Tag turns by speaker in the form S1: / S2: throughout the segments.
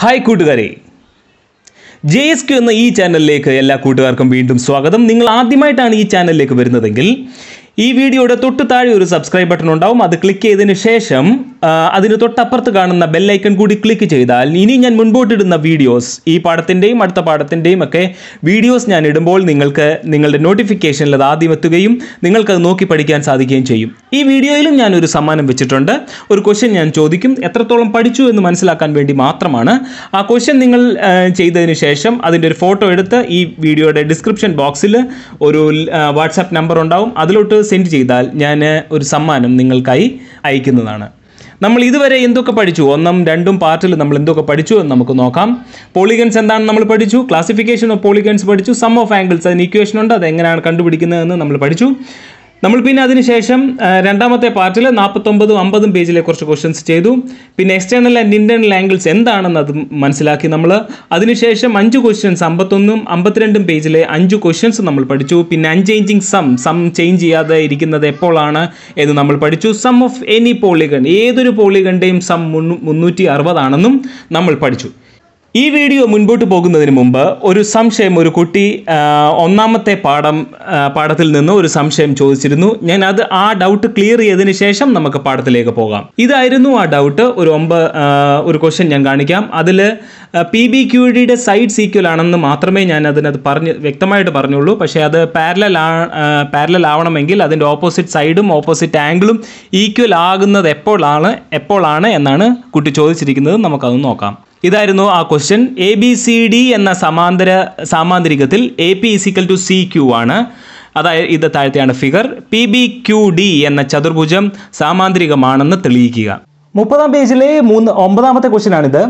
S1: Hi കൂട്ടുകാരെ. J S Q എന്ന ഈ ചാനലിലേക്ക് എല്ലാ കൂട്ടുകാർക്കും വീണ്ടും സ്വാഗതം. നിങ്ങൾ ആദ്യമായിട്ടാണ് ഈ ചാനലിലേക്ക് വരുന്നതെങ്കിൽ ഈ വീഡിയോയുടെ തൊട്ട് താഴെ ഒരു സബ്സ്ക്രൈബ് ബട്ടൺ ഉണ്ടാവും. അത് ക്ലിക്ക് ചെയ്തതിന് ശേഷം അതിന് തൊട്ടപ്പുറത്ത് കാണുന്ന ബെല്ലൈക്കൺ കൂടി ക്ലിക്ക് ചെയ്താൽ ഇനി ഞാൻ മുൻപോട്ടിടുന്ന വീഡിയോസ് ഈ പാഠത്തിന്റെയും അടുത്ത പാഠത്തിന്റെയും ഒക്കെ വീഡിയോസ് ഞാൻ ഇടുമ്പോൾ നിങ്ങൾക്ക് നിങ്ങളുടെ നോട്ടിഫിക്കേഷനിൽ അത് ആദ്യം എത്തുകയും നിങ്ങൾക്കത് നോക്കി പഠിക്കാൻ സാധിക്കുകയും ചെയ്യും. ഈ വീഡിയോയിലും ഞാൻ ഒരു സമ്മാനം വെച്ചിട്ടുണ്ട്. ഒരു ക്വസ്റ്റ്യൻ ഞാൻ ചോദിക്കും. എത്രത്തോളം പഠിച്ചു എന്ന് മനസ്സിലാക്കാൻ വേണ്ടി മാത്രമാണ്. ആ ക്വസ്റ്റ്യൻ നിങ്ങൾ ചെയ്തതിന് ശേഷം അതിന്റെ ഒരു ഫോട്ടോ എടുത്ത് ഈ വീഡിയോയുടെ ഡിസ്ക്രിപ്ഷൻ ബോക്സിൽ ഒരു വാട്സാപ്പ് നമ്പർ ഉണ്ടാവും. അതിലോട്ട് സെൻഡ് ചെയ്താൽ ഞാൻ ഒരു സമ്മാനം നിങ്ങൾക്കായി അയക്കുന്നതാണ്. നമ്മൾ ഇതുവരെ എന്തൊക്കെ പഠിച്ചു? ഒന്നും രണ്ടും പാർട്ടിൽ നമ്മൾ എന്തൊക്കെ പഠിച്ചു എന്ന് നമുക്ക് നോക്കാം. പോളിഗൻസ് എന്താണെന്ന് നമ്മൾ പഠിച്ചു? ക്ലാസിഫിക്കേഷൻ ഓഫ് പോളിഗൻസ് പഠിച്ചു. സം ഓഫ് ആംഗിൾസ് അതിന് ഇക്വേഷൻ ഉണ്ട്. അത് എങ്ങനെയാണ് കണ്ടുപിടിക്കുന്നതെന്ന് നമ്മൾ പഠിച്ചു. നമ്മൾ പിന്നെ അതിനുശേഷം രണ്ടാമത്തെ പാർട്ടിൽ നാൽപ്പത്തൊമ്പതും അമ്പതും പേജിലെ കുറച്ച് ക്വസ്റ്റ്യൻസ് ചെയ്തു. പിന്നെ എക്സ്റ്റേണൽ ആൻഡ് ഇന്റേണൽ ആംഗിൾസ് എന്താണെന്ന് അത് മനസ്സിലാക്കി നമ്മൾ അതിനുശേഷം അഞ്ച് ക്വസ്റ്റ്യൻസ് അമ്പത്തൊന്നും അമ്പത്തിരണ്ടും പേജിലെ അഞ്ച് ക്വസ്റ്റ്യൻസ് നമ്മൾ പഠിച്ചു. പിന്നെ അൺചേഞ്ചിങ് സം സം ചേഞ്ച് ചെയ്യാതെ ഇരിക്കുന്നത് എപ്പോഴാണ് എന്ന് നമ്മൾ പഠിച്ചു. സം ഓഫ് എനി പോളിഗൺ ഏതൊരു പോളിഗണിന്റെയും സം മുന്നൂറ്റി അറുപതാണെന്നും നമ്മൾ പഠിച്ചു. ഈ വീഡിയോ മുൻപോട്ട് പോകുന്നതിന് മുമ്പ് ഒരു സംശയം ഒരു കുട്ടി ഒന്നാമത്തെ പാഠം പാഠത്തിൽ നിന്ന് ഒരു സംശയം ചോദിച്ചിരുന്നു. ഞാൻ അത് ആ ഡൗട്ട് ക്ലിയർ ചെയ്തതിന് ശേഷം നമുക്ക് പാഠത്തിലേക്ക് പോകാം. ഇതായിരുന്നു ആ ഡൗട്ട് ഒരു ഒമ്പ ഒരു ക്വസ്റ്റ്യൻ ഞാൻ കാണിക്കാം. അതിൽ പി ബി ക്യു ഡിയുടെ സൈഡ് സീക്വൽ ആണെന്ന് മാത്രമേ ഞാൻ അതിനകത്ത് പറഞ്ഞ് വ്യക്തമായിട്ട് പറഞ്ഞുള്ളൂ. പക്ഷേ അത് പാരലൽ പാരലൽ ആവണമെങ്കിൽ അതിന്റെ ഓപ്പോസിറ്റ് സൈഡും ഓപ്പോസിറ്റ് ആംഗിളും ഈക്വൽ ആകുന്നത് എപ്പോഴാണ് എപ്പോഴാണ് എന്നാണ് കുട്ടി ചോദിച്ചിരിക്കുന്നത്. നമുക്കത് നോക്കാം. ഇതായിരുന്നു ആ question A B C D എന്ന സമാന്തര സാമാന്തരികത്തിൽ A P is equal to C Q ആണ്. അതായത് ഇത് താഴത്തെയാണ് figure P B Q D എന്ന ചതുർഭുജം സാമാന്തരികമാണെന്ന് തെളിയിക്കുക. മുപ്പതാം പേജിലെ മൂന്ന് ഒമ്പതാമത്തെ ക്വസ്റ്റ്യൻ ആണിത്.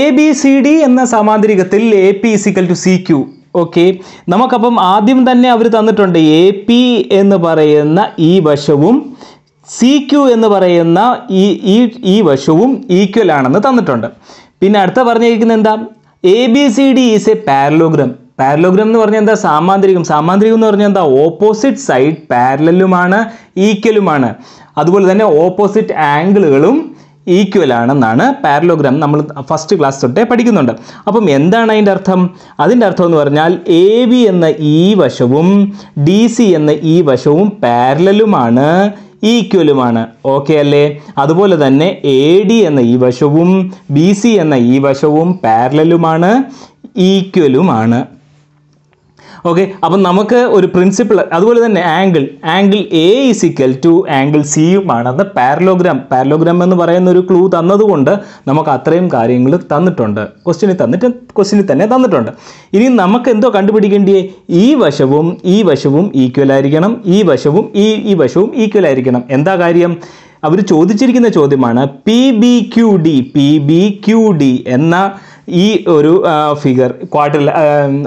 S1: എ ബി സി ഡി എന്ന സമാന്തരികത്തിൽ A P is equal to C Q okay നമുക്കപ്പം ആദ്യം തന്നെ അവർ തന്നിട്ടുണ്ട് എ പി എന്ന് പറയുന്ന ഈ വശവും സി ക്യു എന്ന് പറയുന്ന ഈ ഈ വശവും ഈക്വൽ ആണെന്ന് തന്നിട്ടുണ്ട്. പിന്നെ അടുത്ത പറഞ്ഞിരിക്കുന്നത് എന്താ? A B C D is a parallelogram parallelogram എന്ന് പറഞ്ഞാൽ എന്താ? സാമാന്തരികം. സാമാന്തരികം എന്ന് പറഞ്ഞാൽ എന്താ? ഓപ്പോസിറ്റ് സൈഡ് പാരലലുമാണ് ഈക്വലുമാണ് അതുപോലെ തന്നെ ഓപ്പോസിറ്റ് ആംഗിളുകളും ഈക്വൽ ആണെന്നാണ് പാരലോഗ്രാം നമ്മൾ ഫസ്റ്റ് ക്ലാസ് തൊട്ടേ പഠിക്കുന്നുണ്ട്. അപ്പം എന്താണ് അതിന്റെ അർത്ഥം? അതിന്റെ അർത്ഥം എന്ന് പറഞ്ഞാൽ എ ബി എന്ന ഈ വശവും ഡി സി എന്ന ഈ വശവും പാരലലുമാണ് ഈക്വലുമാണ്. ഓക്കെ അല്ലേ? അതുപോലെ തന്നെ എ ഡി എന്ന ഈ വശവും ബി സി എന്ന ഈ വശവും പാരലലുമാണ് ഈക്വലുമാണ് ഓക്കെ അപ്പം നമുക്ക് ഒരു പ്രിൻസിപ്പിൾ അതുപോലെ തന്നെ angle angle A is equal to angle സിയുമാണ് അത് പാരലോഗ്രാം പാരലോഗ്രാം എന്ന് പറയുന്ന ഒരു ക്ലൂ തന്നതുകൊണ്ട് നമുക്ക് അത്രയും കാര്യങ്ങൾ തന്നിട്ടുണ്ട്. ക്വസ്റ്റ്യനിൽ തന്നിട്ട് ക്വസ്റ്റ്യനിൽ തന്നെ തന്നിട്ടുണ്ട്. ഇനി നമുക്ക് എന്തോ കണ്ടുപിടിക്കേണ്ടിയേ? ഈ വശവും ഈ വശവും ഈക്വൽ ആയിരിക്കണം ഈ വശവും ഈ ഈ വശവും ഈക്വൽ ആയിരിക്കണം. എന്താ കാര്യം? അവർ ചോദിച്ചിരിക്കുന്ന ചോദ്യമാണ് P B Q D P B Q D എന്ന ഈ ഒരു ഫിഗർ ക്വാഡ്ര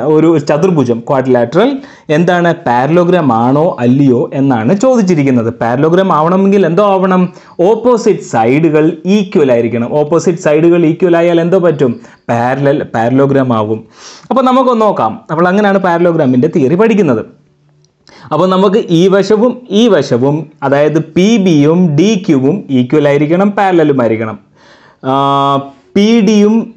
S1: ഒരു ചതുർഭുജം ക്വാഡ്രിലാറ്ററൽ എന്താണ്? പാരലോഗ്രാം ആണോ അല്ലയോ എന്നാണ് ചോദിച്ചിരിക്കുന്നത്. പാരലോഗ്രാം ആവണമെങ്കിൽ എന്തോ ആവണം? ഓപ്പോസിറ്റ് സൈഡുകൾ ഈക്വൽ ആയിരിക്കണം. ഓപ്പോസിറ്റ് സൈഡുകൾ ഈക്വൽ ആയാൽ എന്തോ പറ്റും? പാരലൽ പാരലോഗ്രാം ആവും. അപ്പോൾ നമുക്കൊന്ന് നോക്കാം. അപ്പോൾ അങ്ങനെയാണ് പാരലോഗ്രാമിന്റെ തിയറി പഠിക്കുന്നത്. അപ്പോൾ നമുക്ക് ഈ വശവും ഈ വശവും അതായത് പി ബിയും ഡി ക്യൂവും ഈക്വൽ ആയിരിക്കണം പാരലലും ആയിരിക്കണം. പി ഡിയും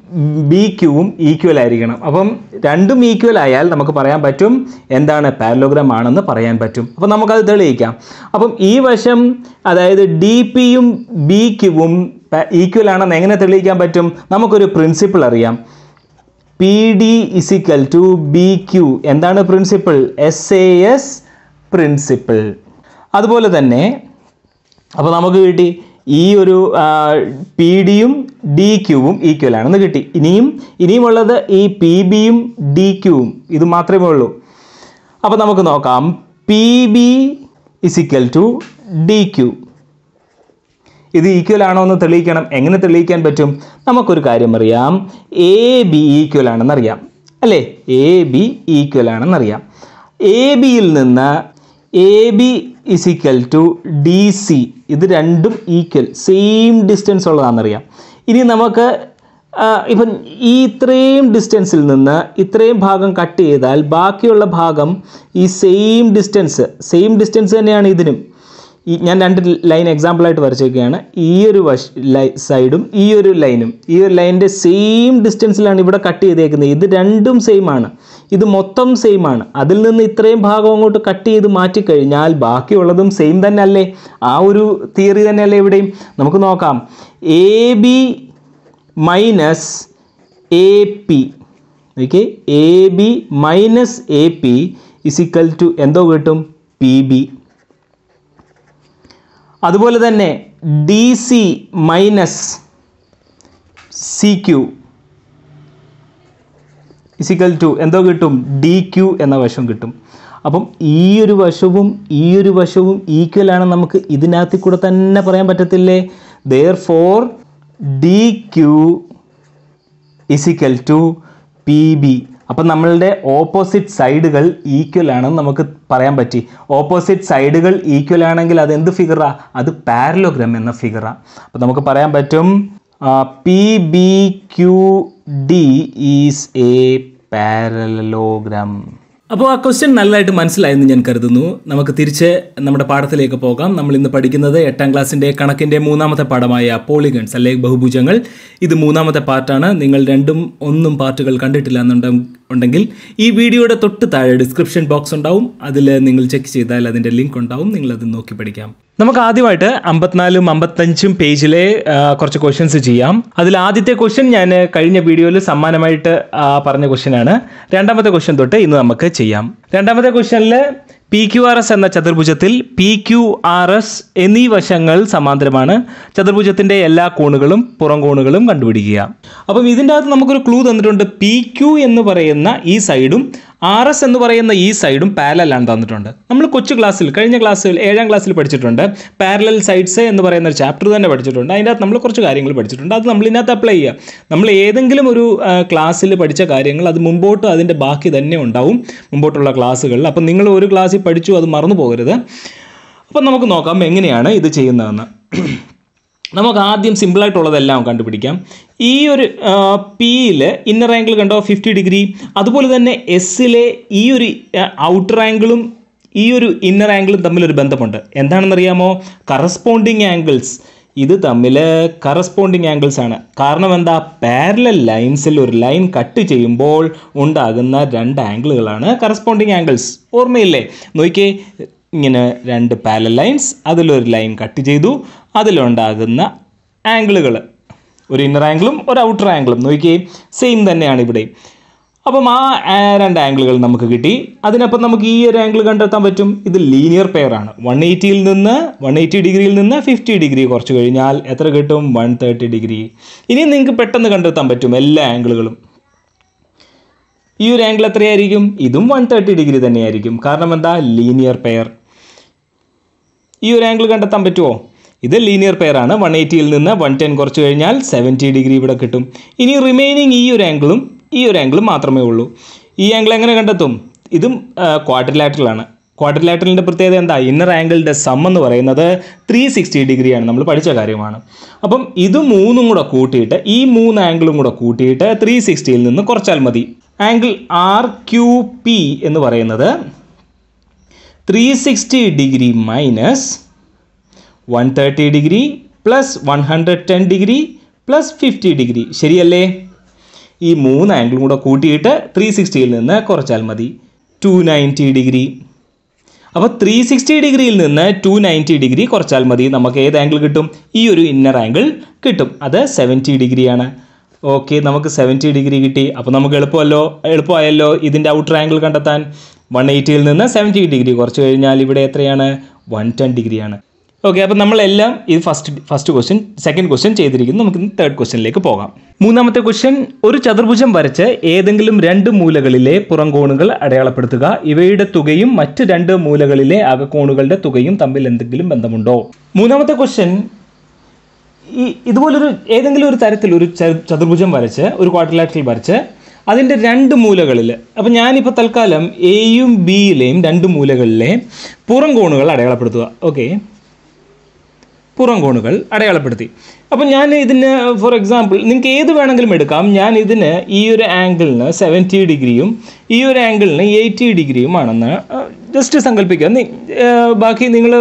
S1: ബി ക്യൂവും ഈക്വൽ ആയിരിക്കണം. അപ്പം രണ്ടും ഈക്വൽ ആയാൽ നമുക്ക് പറയാൻ പറ്റും എന്താണ് പാരലോഗ്രാം ആണെന്ന് പറയാൻ പറ്റും. അപ്പം നമുക്കത് തെളിയിക്കാം. അപ്പം ഈ വശം അതായത് ഡി പിയും ബി ക്യൂവും ഈക്വൽ ആണെന്ന് എങ്ങനെ തെളിയിക്കാൻ പറ്റും? നമുക്കൊരു പ്രിൻസിപ്പിൾ അറിയാം. P D is equal to B Q എന്താണ് principle S A S principle അതുപോലെ തന്നെ അപ്പോൾ നമുക്ക് കിട്ടി ഈ ഒരു പി ഡിയും ഡി ക്യൂവും ഈക്വൽ ആണെന്ന് കിട്ടി. ഇനിയും ഇനിയുമുള്ളത് ഈ പി ബിയും ഡി ക്യൂവും. ഇത് മാത്രമേ ഉള്ളൂ. അപ്പോൾ നമുക്ക് നോക്കാം. P B is equal to D Q. ഇത് ഈക്വൽ ആണോ എന്ന് തെളിയിക്കണം. എങ്ങനെ തെളിയിക്കാൻ പറ്റും? നമുക്കൊരു കാര്യം അറിയാം. എ ബി ഈക്വൽ ആണെന്നറിയാം അല്ലേ? എ ബി ഈക്വൽ ആണെന്നറിയാം എ ബിയിൽ നിന്ന് A B is equal to D C. ഇത് രണ്ടും ഈക്വൽ സെയിം ഡിസ്റ്റൻസ് ഉള്ളതാണെന്നറിയാം. ഇനി നമുക്ക് ഇപ്പം ഈ ഇത്രയും ഡിസ്റ്റൻസിൽ നിന്ന് ഇത്രയും ഭാഗം കട്ട് ചെയ്താൽ ബാക്കിയുള്ള ഭാഗം ഈ സെയിം ഡിസ്റ്റൻസ് സെയിം ഡിസ്റ്റൻസ് തന്നെയാണ് ഇതിനും. ഈ ഞാൻ രണ്ട് ലൈൻ എക്സാമ്പിളായിട്ട് വരച്ചേക്കുകയാണ്. ഈ ഒരു വശ സൈഡും ഈ ഒരു ലൈനും ഈ ഒരു ലൈനിന്റെ സെയിം ഡിസ്റ്റൻസിലാണ് ഇവിടെ കട്ട് ചെയ്തേക്കുന്നത്. ഇത് രണ്ടും സെയിം ആണ്. ഇത് മൊത്തം സെയിം ആണ്. അതിൽ നിന്ന് ഇത്രയും ഭാഗം അങ്ങോട്ട് കട്ട് ചെയ്ത് മാറ്റിക്കഴിഞ്ഞാൽ ബാക്കിയുള്ളതും സെയിം തന്നെ അല്ലേ ആ ഒരു തിയറി തന്നെ അല്ലേ ഇവിടെയും? നമുക്ക് നോക്കാം. A B minus A P okay A B minus A P is equal to എന്തോ കിട്ടും? പി ബി അതുപോലെ തന്നെ D C minus C Q is equal to എന്തോ കിട്ടും? ഡി ക്യു എന്ന വശം കിട്ടും. അപ്പം ഈ ഒരു വശവും ഈ ഒരു വശവും ഈക്വലാണ് നമുക്ക് ഇതിനകത്ത് കൂടെ തന്നെ പറയാൻ പറ്റത്തില്ലേ? Therefore D Q is equal to P B അപ്പം നമ്മളുടെ ഓപ്പോസിറ്റ് സൈഡുകൾ ഈക്വൽ ആണെന്ന് നമുക്ക് പറയാൻ പറ്റി. ഓപ്പോസിറ്റ് സൈഡുകൾ ഈക്വൽ ആണെങ്കിൽ അത് എന്ത് ഫിഗറാ അത് പാരലോഗ്രാം എന്ന ഫിഗറാ അപ്പം നമുക്ക് പറയാൻ പറ്റും P B Q D is a parallelogram അപ്പോൾ ആ ക്വസ്റ്റ്യൻ നല്ലതായിട്ട് മനസ്സിലായെന്ന് ഞാൻ കരുതുന്നു. നമുക്ക് തിരിച്ച് നമ്മുടെ പാഠത്തിലേക്ക് പോകാം. നമ്മൾ ഇന്ന് പഠിക്കുന്നത് എട്ടാം ക്ലാസ്സിന്റെ കണക്കിന്റെ മൂന്നാമത്തെ പാഠമായ പോളിഗൺസ് അല്ലെങ്കിൽ ബഹുഭുജങ്ങൾ. ഇത് മൂന്നാമത്തെ പാർട്ടാണ് നിങ്ങൾ രണ്ടും ഒന്നും പാർട്ടുകൾ കണ്ടിട്ടില്ല എന്നുണ്ടെങ്കിൽ ഈ വീഡിയോയുടെ തൊട്ട് താഴെ ഡിസ്ക്രിപ്ഷൻ ബോക്സ് ഉണ്ടാവും. അതിൽ നിങ്ങൾ ചെക്ക് ചെയ്താൽ അതിന്റെ ലിങ്ക് ഉണ്ടാവും. നിങ്ങളത് നോക്കി പഠിക്കാം. നമുക്ക് ആദ്യമായിട്ട് അമ്പത്തിനാലും അമ്പത്തഞ്ചും പേജിലെ കുറച്ച് ക്വസ്റ്റ്യൻസ് ചെയ്യാം. അതിൽ ആദ്യത്തെ ക്വസ്റ്റ്യൻ ഞാൻ കഴിഞ്ഞ വീഡിയോയിൽ സമ്മാനമായിട്ട് പറഞ്ഞ ക്വസ്റ്റ്യൻ ആണ്. രണ്ടാമത്തെ ക്വസ്റ്റ്യൻ തൊട്ട് ഇന്ന് നമുക്ക് ചെയ്യാം. രണ്ടാമത്തെ ക്വസ്റ്റ്യനിൽ പി ക്യു ആർ എസ് എന്ന ചതുർഭുജത്തിൽ പി ക്യു ആർ എസ് എന്നീ വശങ്ങൾ സമാന്തരമാണ്. ചതുർഭുജത്തിന്റെ എല്ലാ കോണുകളും പുറം കോണുകളും കണ്ടുപിടിക്കുക. അപ്പം ഇതിന്റെ അകത്ത് നമുക്കൊരു ക്ലൂ തന്നിട്ടുണ്ട്. പി ക്യു എന്ന് പറയുന്ന ഈ സൈഡും ആർ എസ് എന്ന് പറയുന്ന ഈ സൈഡും പാരലാണ് തന്നിട്ടുണ്ട്. നമ്മൾ കൊച്ചു ക്ലാസ്സിൽ കഴിഞ്ഞ ക്ലാസ്സിൽ ഏഴാം ക്ലാസ്സിൽ പഠിച്ചിട്ടുണ്ട്. പാരലൽ സൈഡ്സ് എന്ന് പറയുന്ന ഒരു ചാപ്റ്റർ തന്നെ പഠിച്ചിട്ടുണ്ട്. അതിന്റെ അകത്ത് നമ്മൾ കുറച്ച് കാര്യങ്ങൾ പഠിച്ചിട്ടുണ്ട്. അത് നമ്മൾ ഇതിനകത്ത് അപ്ലൈ ചെയ്യുക. നമ്മൾ ഏതെങ്കിലും ഒരു ക്ലാസ്സിൽ പഠിച്ച കാര്യങ്ങൾ അത് മുമ്പോട്ട് അതിന്റെ ബാക്കി തന്നെ ഉണ്ടാവും. മുമ്പോട്ടുള്ള ക്ലാസ്സുകളിൽ അപ്പം നിങ്ങൾ ഒരു ക്ലാസ്സിൽ പഠിച്ചു അത് മറന്നു പോകരുത്. അപ്പം നമുക്ക് നോക്കാം എങ്ങനെയാണ് ഇത് ചെയ്യുന്നതെന്ന്. നമുക്ക് ആദ്യം സിമ്പിളായിട്ടുള്ളതെല്ലാം കണ്ടുപിടിക്കാം. ഈ ഒരു പിയിൽ ഇന്നർ ആംഗിൾ കണ്ടോ? ഫിഫ്റ്റി ഡിഗ്രി അതുപോലെ തന്നെ എസ്സിലെ ഈ ഒരു ഔട്ടർ ആംഗിളും ഈ ഒരു ഇന്നർ ആംഗിളും തമ്മിലൊരു ബന്ധമുണ്ട്. എന്താണെന്നറിയാമോ? കറസ്പോണ്ടിങ് ആംഗിൾസ് ഇത് തമ്മിൽ കറസ്പോണ്ടിങ് ആംഗിൾസ് ആണ്. കാരണം എന്താ? പാരലൽ ലൈൻസിൽ ഒരു ലൈൻ കട്ട് ചെയ്യുമ്പോൾ ഉണ്ടാകുന്ന രണ്ട് ആംഗിളുകളാണ് കറസ്പോണ്ടിങ് ആംഗിൾസ് ഓർമ്മയില്ലേ? നോക്കിയേ ഇങ്ങനെ രണ്ട് പാരലൽ ലൈൻസ് അതിലൊരു ലൈൻ കട്ട് ചെയ്തു. അതിലുണ്ടാകുന്ന ആംഗിളുകൾ ഒരു ഇന്നർ ആംഗിളും ഒരു ഔട്ടർ ആംഗിളും നോക്കിയേ സെയിം തന്നെയാണ് ഇവിടെ. അപ്പം ആ രണ്ട് ആംഗിളുകൾ നമുക്ക് കിട്ടി. അതിനപ്പം നമുക്ക് ഈ ഒരു ആംഗിൾ കണ്ടെത്താൻ പറ്റും. ഇത് ലീനിയർ പെയർ ആണ്. വൺ എയ്റ്റിയിൽ നിന്ന് വൺ എയ്റ്റി ഡിഗ്രിയിൽ നിന്ന് ഫിഫ്റ്റി ഡിഗ്രി കുറച്ച് കഴിഞ്ഞാൽ എത്ര കിട്ടും? One thirty degree. ഇനി നിങ്ങൾക്ക് പെട്ടെന്ന് കണ്ടെത്താൻ പറ്റും എല്ലാ ആംഗിളുകളും ഈ ഒരു ആംഗിൾ എത്രയായിരിക്കും? ഇതും വൺ തേർട്ടി ഡിഗ്രി തന്നെയായിരിക്കും. കാരണം എന്താ? ലീനിയർ പെയർ ഈ ഒരു ആംഗിൾ കണ്ടെത്താൻ പറ്റുമോ ഇത് ലീനിയർ പെയറാണ് വൺ എയ്റ്റിയിൽ നിന്ന് വൺ ടെൻ കുറച്ച് കഴിഞ്ഞാൽ സെവന്റി ഡിഗ്രി ഇവിടെ കിട്ടും. ഇനി റിമൈനിങ് ഈ ഒരു ആംഗിളും ഈ ഒരു ആംഗിളും മാത്രമേ ഉള്ളൂ. ഈ ആംഗിൾ എങ്ങനെ കണ്ടെത്തും? ഇതും ക്വാഡ്രിലാറ്ററൽ ആണ്. ക്വാഡ്രിലാറ്ററലിന്റെ പ്രത്യേകത എന്താ? ഇന്നർ ആംഗിളിന്റെ സം എന്ന് പറയുന്നത് ത്രീ സിക്സ്റ്റി ഡിഗ്രിയാണ് നമ്മൾ പഠിച്ച കാര്യമാണ്. അപ്പം ഇത് മൂന്നും കൂടെ കൂട്ടിയിട്ട് ഈ മൂന്ന് ആംഗിളും കൂടെ കൂട്ടിയിട്ട് ത്രീ സിക്സ്റ്റിയിൽ നിന്ന് കുറച്ചാൽ മതി. ആംഗിൾ ആർ ക്യു പി എന്ന് പറയുന്നത് three sixty degree minus one thirty degree plus one hundred ten degree plus fifty degree ശരിയല്ലേ? ഈ മൂന്ന് ആംഗിളും കൂടെ കൂട്ടിയിട്ട് ത്രീ സിക്സ്റ്റിയിൽ നിന്ന് കുറച്ചാൽ മതി. ടു നയന്റി ഡിഗ്രി അപ്പോൾ ത്രീ സിക്സ്റ്റി ഡിഗ്രിയിൽ നിന്ന് ടു നയന്റി ഡിഗ്രി കുറച്ചാൽ മതി. നമുക്ക് ഏത് ആംഗിൾ കിട്ടും? ഈ ഒരു ഇന്നർ ആംഗിൾ കിട്ടും. അത് സെവന്റി ഡിഗ്രിയാണ് ഓക്കെ നമുക്ക് സെവന്റി ഡിഗ്രി കിട്ടി. അപ്പോൾ നമുക്ക് എളുപ്പമല്ലോ? എളുപ്പമായല്ലോ ഇതിന്റെ ഔട്ടർ ആംഗിൾ കണ്ടെത്താൻ. വൺ എയ്റ്റിയിൽ നിന്ന് സെവന്റി ഡിഗ്രി കുറച്ച് കഴിഞ്ഞാൽ ഇവിടെ എത്രയാണ്? വൺ ടെൻ ഡിഗ്രിയാണ് ഓക്കെ അപ്പം നമ്മളെല്ലാം ഇത് first first question second question ചെയ്തിരിക്കുന്നു. നമുക്ക് തേർഡ് ക്വസ്റ്റ്യനിലേക്ക് പോകാം. മൂന്നാമത്തെ ക്വസ്റ്റ്യൻ ഒരു ചതുർഭുജം വരച്ച് ഏതെങ്കിലും രണ്ട് മൂലകളിലെ പുറംകോണുകൾ അടയാളപ്പെടുത്തുക. ഇവയുടെ തുകയും മറ്റ് രണ്ട് മൂലകളിലെ അകക്കോണുകളുടെ തുകയും തമ്മിൽ എന്തെങ്കിലും ബന്ധമുണ്ടോ? മൂന്നാമത്തെ ക്വസ്റ്റ്യൻ ഈ ഇതുപോലൊരു ഏതെങ്കിലും ഒരു തരത്തിൽ ഒരു ചതുർഭുജം വരച്ച് ഒരു ക്വാഡ്രിലാറ്ററൽ വരച്ച് അതിന്റെ രണ്ട് മൂലകളിൽ അപ്പം ഞാനിപ്പോൾ തൽക്കാലം എയും ബിയിലെയും രണ്ട് മൂലകളിലെ പുറം കോണുകൾ അടയാളപ്പെടുത്തുക. ഓക്കെ പുറം കോണുകൾ അടയാളപ്പെടുത്തി. അപ്പം ഞാൻ ഇതിന് ഫോർ എക്സാമ്പിൾ നിങ്ങൾക്ക് ഏത് വേണമെങ്കിലും എടുക്കാം. ഞാൻ ഇതിന് ഈ ഒരു ആംഗിളിന് സെവന്റി ഡിഗ്രിയും ഈ ഒരു ആംഗിളിന് എയ്റ്റി ഡിഗ്രിയും ആണെന്ന് ജസ്റ്റ് സങ്കല്പിക്കുക. ബാക്കി നിങ്ങൾ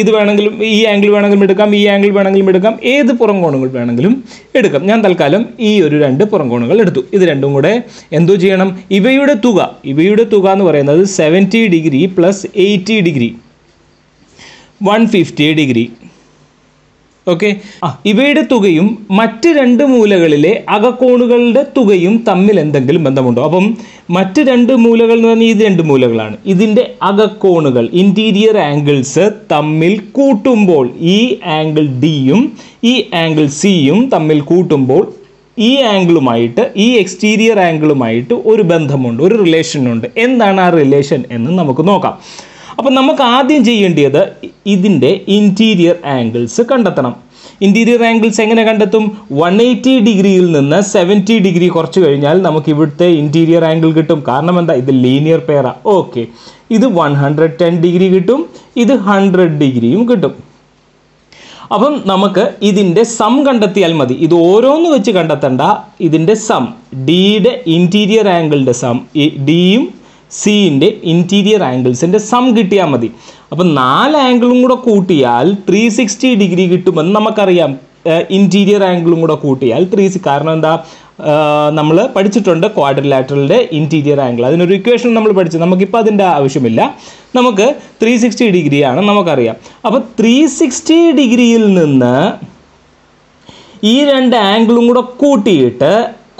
S1: ഇത് വേണമെങ്കിലും ഈ ആംഗിൾ വേണമെങ്കിലും എടുക്കാം ഈ ആംഗിൾ വേണമെങ്കിലും എടുക്കാം. ഏത് പുറം കോണുകൾ വേണമെങ്കിലും എടുക്കാം. ഞാൻ തൽക്കാലം ഈ ഒരു രണ്ട് പുറം കോണുകൾ എടുത്തു. ഇത് രണ്ടും കൂടെ എന്തോ ചെയ്യണം? ഇവയുടെ തുക ഇവയുടെ തുക എന്ന് പറയുന്നത് seventy degree plus eighty degree. One fifty degree. Okay ഇവയുടെ തുകയും മറ്റ് രണ്ട് മൂലകളിലെ അകക്കോണുകളുടെ തുകയും തമ്മിൽ എന്തെങ്കിലും ബന്ധമുണ്ടോ? അപ്പം മറ്റ് രണ്ട് മൂലകൾ എന്ന് പറഞ്ഞാൽ ഇത് രണ്ട് മൂലകളാണ്. ഇതിന്റെ അകക്കോണുകൾ ഇന്റീരിയർ ആംഗിൾസ് തമ്മിൽ കൂട്ടുമ്പോൾ ഈ ആംഗിൾ ഡിയും ഈ ആംഗിൾ സിയും തമ്മിൽ കൂട്ടുമ്പോൾ ഈ ആംഗിളുമായിട്ട് ഈ എക്സ്റ്റീരിയർ ആംഗിളുമായിട്ട് ഒരു ബന്ധമുണ്ട് ഒരു റിലേഷനുണ്ട് എന്താണ് ആ റിലേഷൻ എന്ന് നമുക്ക് നോക്കാം. അപ്പം നമുക്ക് ആദ്യം ചെയ്യേണ്ടത് ഇതിന്റെ ഇന്റീരിയർ ആംഗിൾസ് കണ്ടെത്തണം. ഇന്റീരിയർ ആംഗിൾസ് എങ്ങനെ കണ്ടെത്തും? വൺ എയ്റ്റി ഡിഗ്രിയിൽ നിന്ന് സെവന്റി ഡിഗ്രി കുറച്ച് കഴിഞ്ഞാൽ നമുക്ക് ഇവിടുത്തെ ഇന്റീരിയർ ആംഗിൾ കിട്ടും. കാരണം എന്താ? ഇത് ലീനിയർ പെയറാ ഓക്കെ ഇത് വൺ ഹൺഡ്രഡ് ടെൻ ഡിഗ്രി കിട്ടും. ഇത് ഹൺഡ്രഡ് ഡിഗ്രിയും കിട്ടും. അപ്പം നമുക്ക് ഇതിന്റെ സം കണ്ടെത്തിയാൽ മതി. ഇത് ഓരോന്ന് വെച്ച് കണ്ടെത്തണ്ട. ഇതിന്റെ സം ഡിയുടെ ഇന്റീരിയർ ആംഗിളിന്റെ സം ഡിയും സിന്റെ ഇന്റീരിയർ ആംഗിൾസിന്റെ സം കിട്ടിയാൽ മതി. അപ്പം നാല് ആംഗിളും കൂടെ കൂട്ടിയാൽ ത്രീ സിക്സ്റ്റി ഡിഗ്രി കിട്ടുമെന്ന് നമുക്കറിയാം. ഇന്റീരിയർ ആംഗിളും കൂടെ കൂട്ടിയാൽ ത്രീ കാരണം എന്താ? നമ്മൾ പഠിച്ചിട്ടുണ്ട് ക്വാഡ്രിലാറ്ററലിന്റെ ഇന്റീരിയർ ആംഗിൾ അതിനൊരു ഇക്വേഷൻ നമ്മൾ പഠിച്ചു. നമുക്കിപ്പോൾ അതിന്റെ ആവശ്യമില്ല. നമുക്ക് ത്രീ സിക്സ്റ്റി ഡിഗ്രിയാണ് നമുക്കറിയാം. അപ്പോൾ ത്രീ സിക്സ്റ്റി ഡിഗ്രിയിൽ നിന്ന് ഈ രണ്ട് ആംഗിളും കൂടെ കൂട്ടിയിട്ട്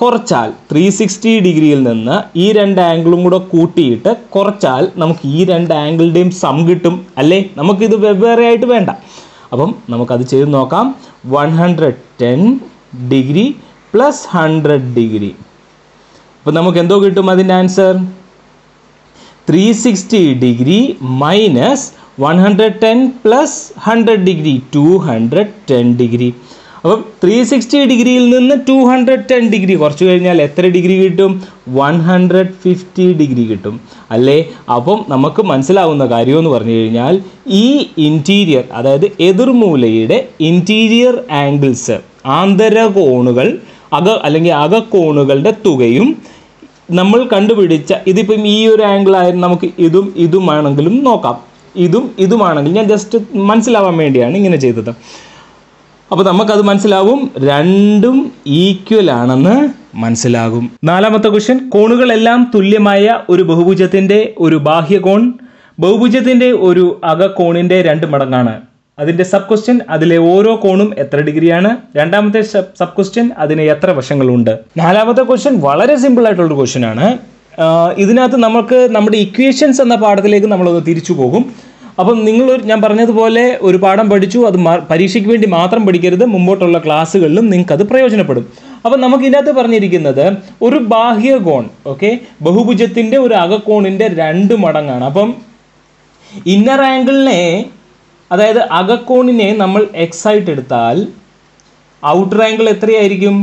S1: കുറച്ചാൽ ത്രീ സിക്സ്റ്റി ഡിഗ്രിയിൽ നിന്ന് ഈ രണ്ട് ആംഗിളും കൂടെ കൂട്ടിയിട്ട് കുറച്ചാൽ നമുക്ക് ഈ രണ്ട് ആംഗിളുടെയും സം കിട്ടും. അല്ലേ? നമുക്കിത് വെവ്വേറെ ആയിട്ട് വേണ്ട. അപ്പം നമുക്കത് ചെയ്ത് നോക്കാം. One hundred ten degree plus hundred degree. അപ്പം നമുക്ക് എന്തോ കിട്ടും അതിന്റെ answer three sixty degree minus one hundred ten plus hundred degree two hundred ten degree. അപ്പം ത്രീ സിക്സ്റ്റി ഡിഗ്രിയിൽ നിന്ന് ടു ഹൺഡ്രഡ് ടെൻ ഡിഗ്രി കുറച്ച് കഴിഞ്ഞാൽ എത്ര ഡിഗ്രി കിട്ടും? വൺ ഹൺഡ്രഡ് ഫിഫ്റ്റി ഡിഗ്രി കിട്ടും. അല്ലേ? അപ്പം നമുക്ക് മനസ്സിലാവുന്ന കാര്യമെന്ന് പറഞ്ഞു കഴിഞ്ഞാൽ ഈ ഇന്റീരിയർ അതായത് എതിർമൂലയുടെ ഇന്റീരിയർ ആംഗിൾസ് ആന്തരകോണുകൾ അക അല്ലെങ്കിൽ അകക്കോണുകളുടെ തുകയും നമ്മൾ കണ്ടുപിടിച്ച ഇതിപ്പം ഈ ഒരു ആയിരുന്നു നമുക്ക് ഇതും ഇതുമാണെങ്കിലും നോക്കാം. ഇതും ഇതുമാണെങ്കിലും ഞാൻ ജസ്റ്റ് മനസ്സിലാവാൻ വേണ്ടിയാണ് ഇങ്ങനെ ചെയ്തത്. അപ്പോൾ നമുക്കത് മനസ്സിലാവും. രണ്ടും ഈക്വൽ ആണെന്ന് മനസ്സിലാകും. നാലാമത്തെ ക്വസ്റ്റ്യൻ കോണുകളെല്ലാം തുല്യമായ ഒരു ബഹുഭുജത്തിന്റെ ഒരു ബാഹ്യകോൺ. ബഹുഭുജത്തിന്റെ ഒരു അകക്കോണിന്റെ രണ്ട് മടങ്ങാണ്. അതിന്റെ സബ് ക്വസ്റ്റ്യൻ അതിലെ ഓരോ കോണും എത്ര ഡിഗ്രിയാണ്? രണ്ടാമത്തെ സബ് ക്വസ്റ്റ്യൻ അതിന് എത്ര വശങ്ങളുണ്ട്? നാലാമത്തെ ക്വസ്റ്റ്യൻ വളരെ സിമ്പിൾ ആയിട്ടുള്ള ഒരു ക്വസ്റ്റ്യൻ ആണ് ഇതിനകത്ത് നമുക്ക് നമ്മുടെ ഇക്വേഷൻസ് എന്ന പാഠത്തിലേക്ക് നമ്മളൊന്ന് തിരിച്ചു പോകും. അപ്പം നിങ്ങൾ ഞാൻ പറഞ്ഞതുപോലെ ഒരു പാഠം പഠിച്ചു അത് പരീക്ഷയ്ക്ക് വേണ്ടി മാത്രം പഠിക്കരുത് മുമ്പോട്ടുള്ള ക്ലാസ്സുകളിലും നിങ്ങൾക്ക് അത് പ്രയോജനപ്പെടും. അപ്പം നമുക്ക് ഇതിനകത്ത് പറഞ്ഞിരിക്കുന്നത് ഒരു ബാഹ്യകോൺ ഓക്കെ ബഹുഭുജത്തിന്റെ ഒരു അകക്കോണിന്റെ രണ്ട് മടങ്ങാണ്. അപ്പം ഇന്നർ ആംഗിളിനെ അതായത് അകക്കോണിനെ നമ്മൾ എക്സ് ആയിട്ട് എടുത്താൽ ഔട്ടർ ആംഗിൾ എത്രയായിരിക്കും?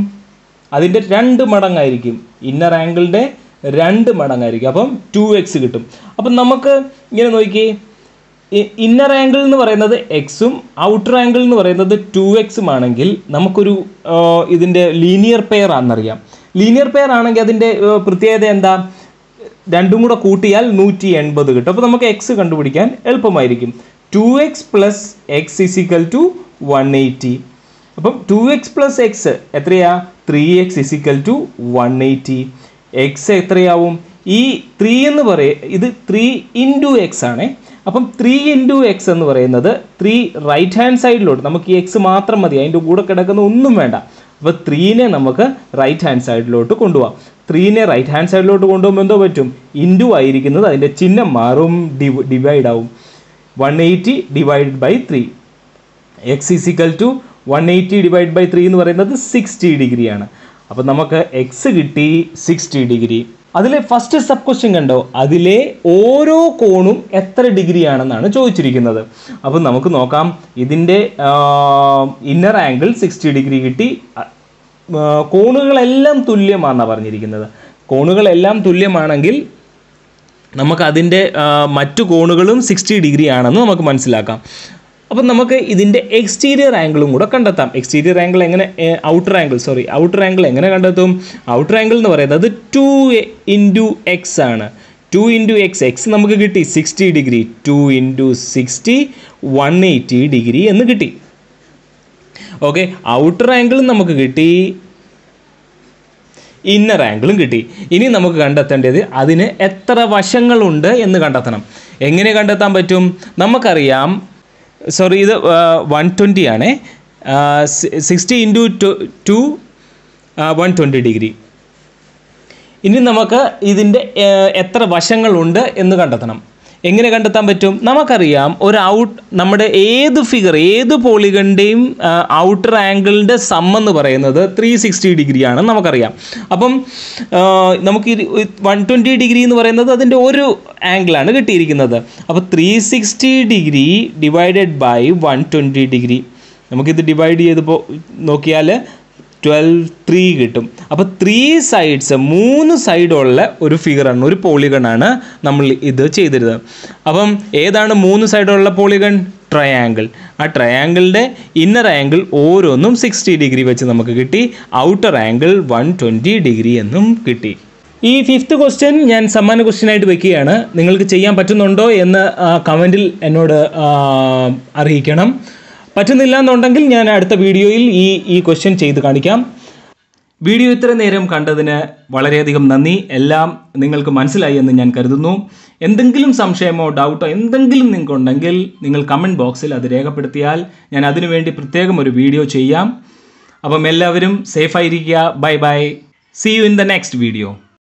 S1: അതിന്റെ രണ്ട് മടങ്ങായിരിക്കും. ഇന്നർ ആംഗിളിന്റെ രണ്ട് മടങ്ങായിരിക്കും. അപ്പം ടു എക്സ് കിട്ടും. അപ്പം നമുക്ക് ഇങ്ങനെ നോക്കിയേ ഇന്നർ ആംഗിൾ എന്ന് പറയുന്നത് എക്സും ഔട്ടർ ആംഗിൾ എന്ന് പറയുന്നത് ടു എക്സും ആണെങ്കിൽ നമുക്കൊരു ഇതിന്റെ ലീനിയർ പെയർ ആണെന്നറിയാം. ലീനിയർ പെയർ ആണെങ്കിൽ അതിന്റെ പ്രത്യേകത എന്താ? രണ്ടും കൂടെ കൂട്ടിയാൽ നൂറ്റി എൺപത് കിട്ടും. അപ്പോൾ നമുക്ക് എക്സ് കണ്ടുപിടിക്കാൻ എളുപ്പമായിരിക്കും. Two X plus X is equal to one eighty അപ്പം ടു എക്സ് പ്ലസ് എക്സ് എത്രയാ? Three X is equal to one eighty X എത്രയാവും? ഈ ത്രീ എന്ന് പറയ ഇത് ത്രീ ഇന്റു എക്സ് ആണേ. അപ്പം ത്രീ ഇന്റു എക്സ് എന്ന് പറയുന്നത് ത്രീ റൈറ്റ് ഹാൻഡ് സൈഡിലോട്ട് നമുക്ക് ഈ എക്സ് മാത്രം മതി. അതിന്റെ കൂടെ കിടക്കുന്ന ഒന്നും വേണ്ട. അപ്പോൾ ത്രീനെ നമുക്ക് റൈറ്റ് ഹാൻഡ് സൈഡിലോട്ട് കൊണ്ടുപോകാം ത്രീനെ റൈറ്റ് ഹാൻഡ് സൈഡിലോട്ട് കൊണ്ടുപോകുമ്പോൾ എന്തോ പറ്റും? ഇന്റു ആയിരിക്കുന്നത് അതിന്റെ ചിഹ്നം മാറും ഡിവൈഡ് ആവും. One eighty divide by three X is equal to one eighty divide by three എന്ന് പറയുന്നത് സിക്സ്റ്റി ഡിഗ്രിയാണ് അപ്പം നമുക്ക് എക്സ് കിട്ടി സിക്സ്റ്റി ഡിഗ്രി അതിലെ ഫസ്റ്റ് സബ് ക്വസ്റ്റ്യൻ കണ്ടോ? അതിലെ ഓരോ കോണും എത്ര ഡിഗ്രി ആണെന്നാണ് ചോദിച്ചിരിക്കുന്നത്. അപ്പം നമുക്ക് നോക്കാം. ഇതിന്റെ ഇന്നർ ആംഗിൾ സിക്സ്റ്റി ഡിഗ്രി കിട്ടി. കോണുകളെല്ലാം തുല്യമാണെന്നാണ് പറഞ്ഞിരിക്കുന്നത്. കോണുകളെല്ലാം തുല്യമാണെങ്കിൽ നമുക്ക് അതിന്റെ മറ്റു കോണുകളും സിക്സ്റ്റി ഡിഗ്രി ആണെന്ന് നമുക്ക് മനസ്സിലാക്കാം. അപ്പം നമുക്ക് ഇതിന്റെ എക്സ്റ്റീരിയർ ആംഗിളും കൂടെ കണ്ടെത്താം. എക്സ്റ്റീരിയർ ആംഗിൾ എങ്ങനെ outer angle sorry outer angle എങ്ങനെ കണ്ടെത്തും? ഔട്ടർ ആംഗിൾ എന്ന് പറയുന്നത് ടു ഇന്റു എക്സ് ആണ്. ടു ഇന്റു എക്സ് എക്സ് നമുക്ക് കിട്ടി sixty degree two into sixty one eighty degree എന്ന് കിട്ടി. ഓക്കെ ഔട്ടർ ആംഗിൾ നമുക്ക് കിട്ടി. ഇന്നർ ആംഗിളും കിട്ടി. ഇനി നമുക്ക് കണ്ടെത്തേണ്ടത് അതിന് എത്ര വശങ്ങളുണ്ട് എന്ന് കണ്ടെത്തണം. എങ്ങനെ കണ്ടെത്താൻ പറ്റും? നമുക്കറിയാം സോറി ഇത് വൺ ട്വന്റി ആണ്. Sixty into two one twenty degree ഇനി നമുക്ക് ഇതിന്റെ എത്ര വശങ്ങളുണ്ട് എന്ന് കണ്ടെത്തണം. എങ്ങനെ കണ്ടെത്താൻ പറ്റും? നമുക്കറിയാം ഒരു ഔട്ട് നമ്മുടെ ഏത് ഫിഗർ ഏത് പോളിഗണിന്റെയും ഔട്ടർ ആംഗിളിന്റെ സം എന്ന് പറയുന്നത് ത്രീ സിക്സ്റ്റി ഡിഗ്രി ആണ് നമുക്കറിയാം. അപ്പം നമുക്ക് വൺ ട്വന്റി ഡിഗ്രി എന്ന് പറയുന്നത് അതിന്റെ ഒരു ആംഗിളാണ് കിട്ടിയിരിക്കുന്നത്. അപ്പോൾ three sixty degree divided by one twenty degree. നമുക്കിത് ഡിവൈഡ് ചെയ്ത് നോക്കിയാൽ ട്വൽവ് ത്രീ കിട്ടും. അപ്പോൾ ത്രീ സൈഡ്സ് മൂന്ന് സൈഡുള്ള ഒരു ഫിഗറാണ് ഒരു പോളിഗണാണ് നമ്മൾ ഇത് ചെയ്തിരുന്നത്. അപ്പം ഏതാണ് മൂന്ന് സൈഡുള്ള പോളിഗൺ ട്രയാങ്കിൾ ആ ട്രയാങ്കിളിന്റെ ഇന്നർ ആംഗിൾ ഓരോന്നും സിക്സ്റ്റി ഡിഗ്രി വെച്ച് നമുക്ക് കിട്ടി. Outer angle one twenty degree എന്നും കിട്ടി. ഈ ഫിഫ്ത്ത് ക്വസ്റ്റ്യൻ ഞാൻ സമ്മാന ക്വസ്റ്റ്യനായിട്ട് വെക്കുകയാണ്. നിങ്ങൾക്ക് ചെയ്യാൻ പറ്റുന്നുണ്ടോ എന്ന് കമന്റിൽ എന്നോട് അറിയിക്കണം. പറ്റുന്നില്ല എന്നുണ്ടെങ്കിൽ ഞാൻ അടുത്ത വീഡിയോയിൽ ഈ ഈ ക്വസ്റ്റ്യൻ ചെയ്ത് കാണിക്കാം. വീഡിയോ ഇത്ര നേരം കണ്ടതിന് വളരെയധികം നന്ദി. എല്ലാം നിങ്ങൾക്ക് മനസ്സിലായി എന്ന് ഞാൻ കരുതുന്നു. എന്തെങ്കിലും സംശയമോ ഡൗട്ടോ എന്തെങ്കിലും നിങ്ങൾക്കുണ്ടെങ്കിൽ നിങ്ങൾ കമന്റ് ബോക്സിൽ അത് രേഖപ്പെടുത്തിയാൽ ഞാൻ അതിനുവേണ്ടി പ്രത്യേകം ഒരു വീഡിയോ ചെയ്യാം. അപ്പം എല്ലാവരും സേഫായിരിക്കുക bye bye see you in the next video